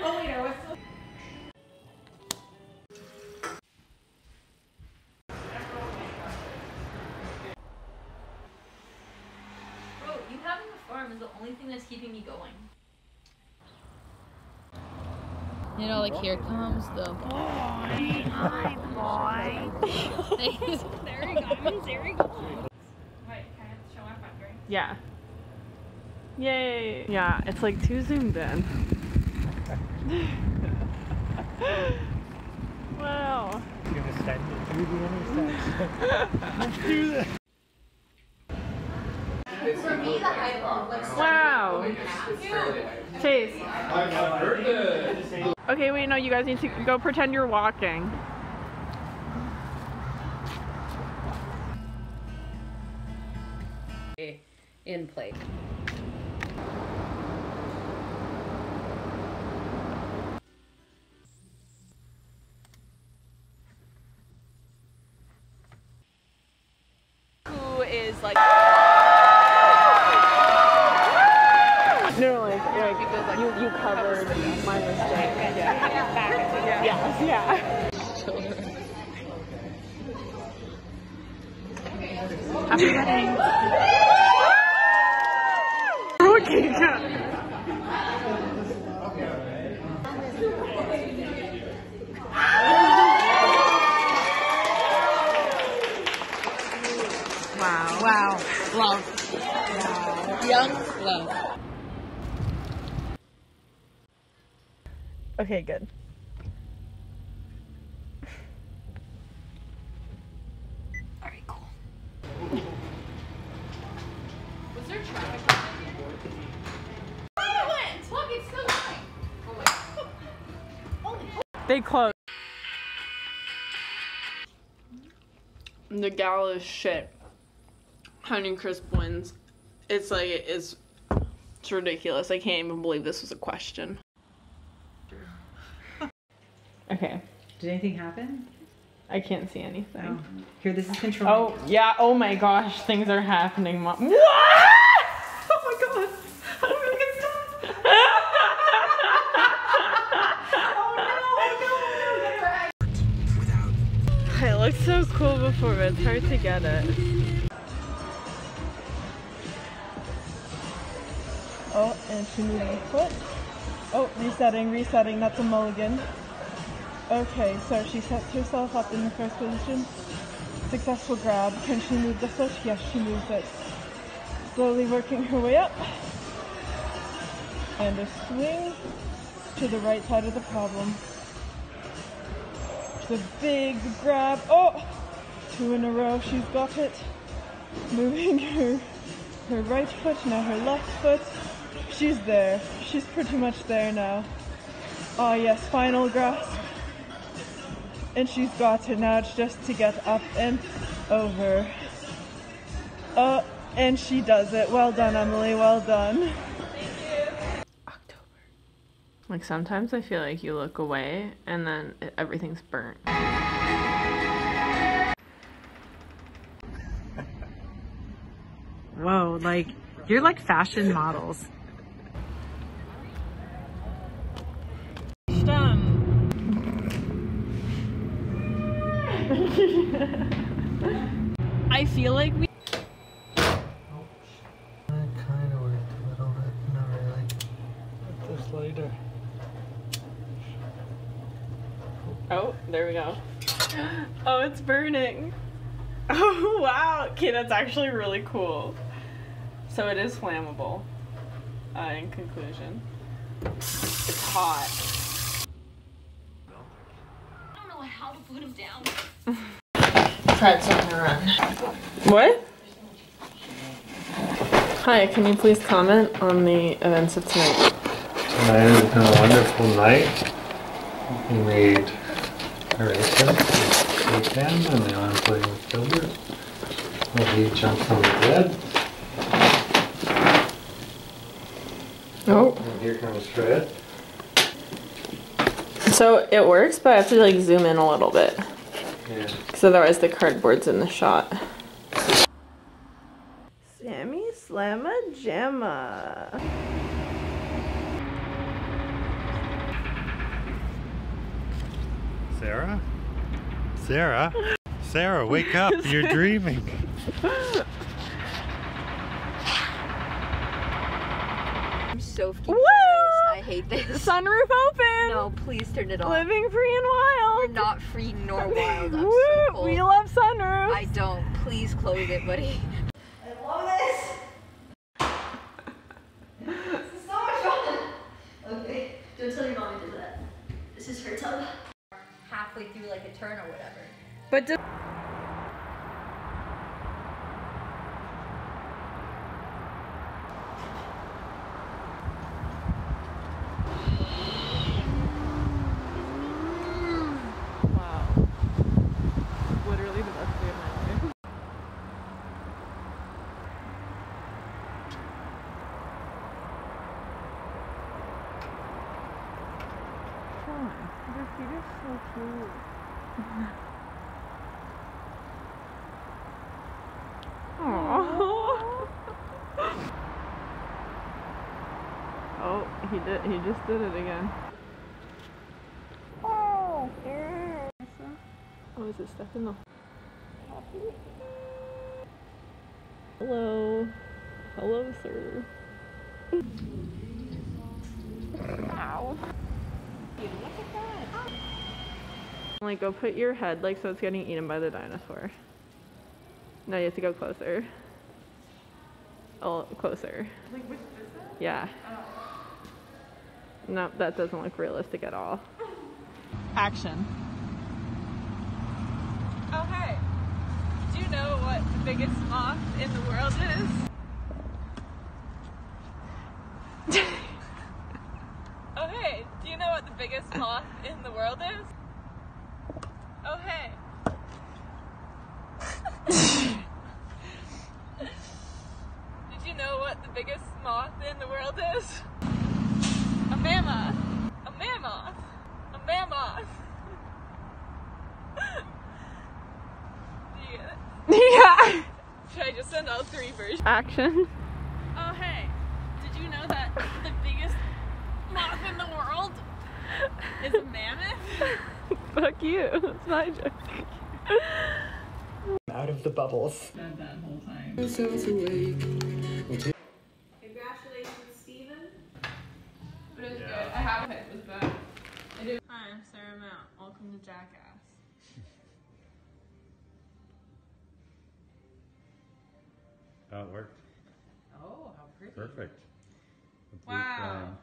Oh wait, I was still. Bro, you having a farm is the only thing that's keeping me going. You know, like here comes the boy. Hi, boy. there he goes. There he goes. Wait, can I show my finger? Yeah. Yay. Yeah, it's like too zoomed in. wow. You're gonna send it through the intersection. Let's do this. For me, the height of like Wow. Chase. Okay, wait, no, you guys need to go pretend you're walking. in play. You, you covered my mistake. Yeah. Yes, yeah. Happy wedding. Okay, Wow. Wow. Love. Wow. Young love. Okay, good. Alright, cool. Was there traffic on here? Oh, it went! Look, it's still going. Oh wait. Holy They closed. The gala is shit. Honey Crisp wins. It's like it's it's ridiculous. I can't even believe this was a question. Okay, Did anything happen? I can't see anything. Oh. Here, this is control. Oh yeah. Oh my gosh, things are happening. Mom. What? Oh my god. How do we get started? It looked so cool before, but it's hard to get it. Oh, and she moved her foot. Oh, resetting, resetting, that's a mulligan. Okay, so she sets herself up in the first position. Successful grab. Can she move the foot? Yes, she moves it. Slowly working her way up. And a swing to the right side of the problem. The big grab. Oh! Two in a row. She's got it. Moving her her right foot, now her left foot. She's there. She's pretty much there now. Oh yes, final grasp. And she's got it now. It's just to get up and over. Oh, and she does it. Well done, Emily. Well done. October. Like sometimes I feel like you look away and then it, everything's burnt. Whoa, like you're like fashion models. I feel like we That kind of worked a little bit. Not really. Put this later. Oh, there we go. Oh, it's burning. Oh, wow. Okay, that's actually really cool. So it is flammable. Uh, in conclusion, it's hot. I don't know how to put him down. Tried something to run. What? Hi, can you please comment on the events of tonight? Tonight has been a wonderful night. We made Harrison weekend and then I'm playing with Gilbert. Well, he jumps on the bed Oh. and here comes Fred. So it works, but I have to like zoom in a little bit. Yeah. Because otherwise the cardboard's in the shot. Sammy Slamma Jamma. Sarah? Sarah? Sarah, wake up. You're dreaming. I'm so confused. Woo! I hate this. Sunroof no, please turn it off. Living free and wild. We're not free nor wild. I'm Woo! so cold. We love sunroofs. I don't. Please close it, buddy. I love this. this is so much fun. Okay, don't tell your mom I did that. This is her tub. Halfway through like a turn or whatever. But do- Wow. Literally the best day of my life. Come on. Their feet are so cute. Aww. oh, he did. He just did it again. Oh, Oh, is it stuck in the? Hello, hello, sir. Ow. Like, go put your head like so it's getting eaten by the dinosaur. No, you have to go closer. Oh, closer. Like which Yeah. Oh. No, that doesn't look realistic at all. Action. Oh, hey. Do you know what the biggest moth in the world is? oh, hey. Do you know what the biggest moth in the world is? Oh, hey. Did you know what the biggest moth in the world is? A mammoth. A mammoth. A mammoth. Do you get it? Yeah. Should I just send all three versions? Action. Oh hey, did you know that the biggest moth in the world is a mammoth? Fuck you. It's my joke. out of the bubbles. Congratulations, Steven. But it was good. I have it. It was bad. Hi, I'm Sarah Mount. Welcome to Jackass. Oh, it worked. Oh, how pretty. Perfect. Wow. flame.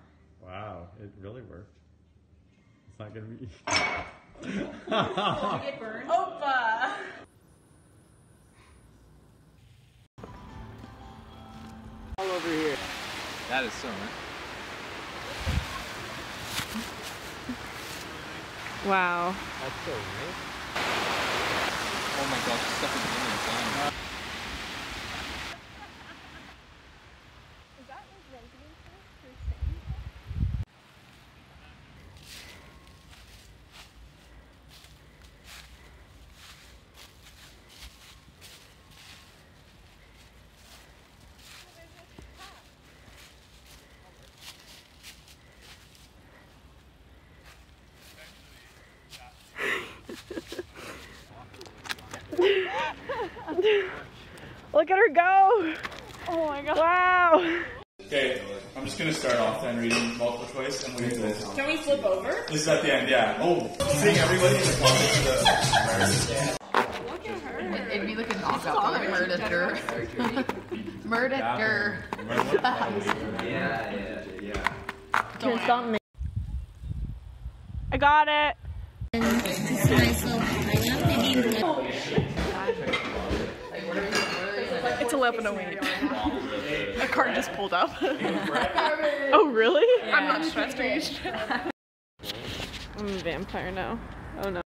Wow, it really worked. It's not gonna be. Get burned? Opa! That is so nice. Wow. That's so nice. Oh my gosh, stuff is in inside. Look at her go! Oh my god. Wow! Okay, I'm just gonna start off then reading multiple choice and we'll get to this. Can we flip over? This is at the end, yeah. Oh, seeing everybody in the comments. The, It'd be like a knockout, like murder. Murder. Can stop me. I got it! It's 11.08. A car just pulled up. oh, really? I'm not stressed. Are you stressed? I'm a vampire now. Oh no.